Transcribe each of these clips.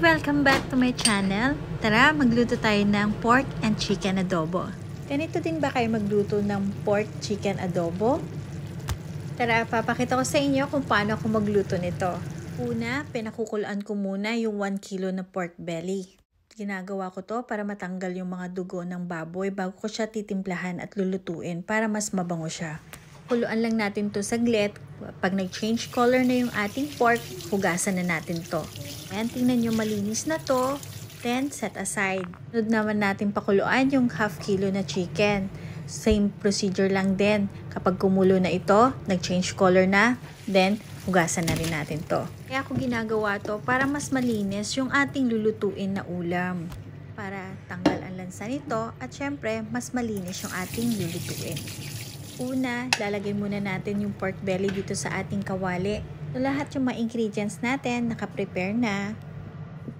Welcome back to my channel. Tara, magluto tayo ng pork and chicken adobo. Ganito din ba kayo magluto ng pork chicken adobo? Tara, papakita ko sa inyo kung paano ako magluto nito. Una, pinakukulaan ko muna yung 1 kilo na pork belly. Ginagawa ko to para matanggal yung mga dugo ng baboy bago ko siya titimplahan at lulutuin para mas mabango siya. Kuluan lang natin to saglit. Pag nag-change color na yung ating pork, hugasan na natin to. Ayan, tingnan nyo malinis na to. Then, set aside. Sunod naman natin pakuluan yung half kilo na chicken. Same procedure lang din. Kapag kumulo na ito, nag-change color na, then hugasan na rin natin to. Kaya ako ginagawa to para mas malinis yung ating lulutuin na ulam. Para tanggal ang lansa nito at syempre mas malinis yung ating lulutuin. Una, lalagay muna natin yung pork belly dito sa ating kawali. So, lahat yung mga ingredients natin, nakaprepare na.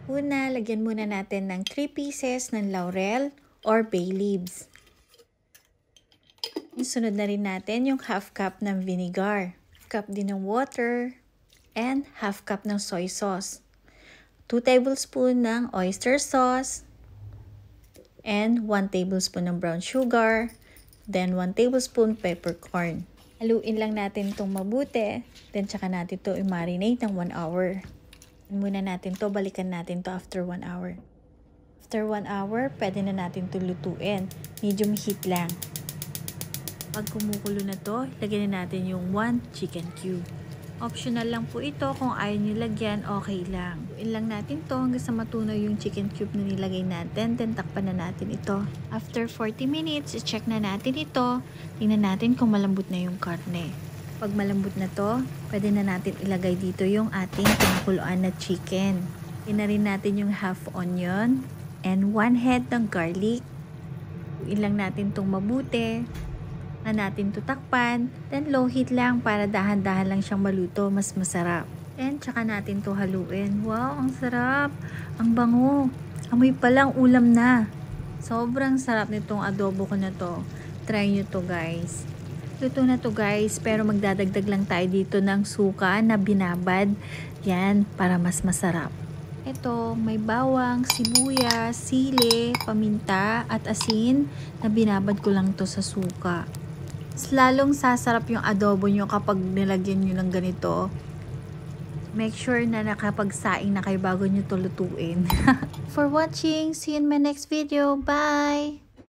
Una, lagyan muna natin ng 3 pieces ng laurel or bay leaves. Sunod na rin natin yung half cup ng vinegar, cup din ng water, and half cup ng soy sauce. 2 tablespoon ng oyster sauce, and 1 tablespoon ng brown sugar, then 1 tablespoon peppercorn. Haluin lang natin itong mabuti, then tsaka natin ito i-marinate ng 1 hour. Muna natin to balikan natin to after 1 hour. After 1 hour, pwede na natin ito lutuin. Medium heat lang. Pag kumukulo na to, lagyan na natin yung 1 chicken cube. Optional lang po ito. Kung ayaw nyo lagyan, okay lang. Lutuin lang natin to hanggang sa matunaw yung chicken cube na nilagay natin. Then takpan na natin ito. After 40 minutes, check na natin ito. Tingnan natin kung malambot na yung karne. Pag malambot na to, pwede na natin ilagay dito yung ating pinakuluan na chicken. Ina rin natin yung half onion and 1 head ng garlic. Lutuin lang natin itong mabuti na natin tutakpan. Then low heat lang para dahan-dahan lang siyang maluto, mas masarap. And tsaka natin to haluin. Wow, ang sarap! Ang bango! Amoy pa lang ulam na. Sobrang sarap nitong adobo ko na to. Try nyo to guys. Luto na to guys, pero magdadagdag lang tayo dito ng suka na binabad. Yan, para mas masarap. Ito, may bawang, sibuyas, sili, paminta, at asin na binabad ko lang to sa suka. Lalong sasarap yung adobo nyo kapag nilagyan nyo ng ganito. Make sure na nakapagsaing na kayo bago nyo to lutuin. For watching, see you in my next video. Bye!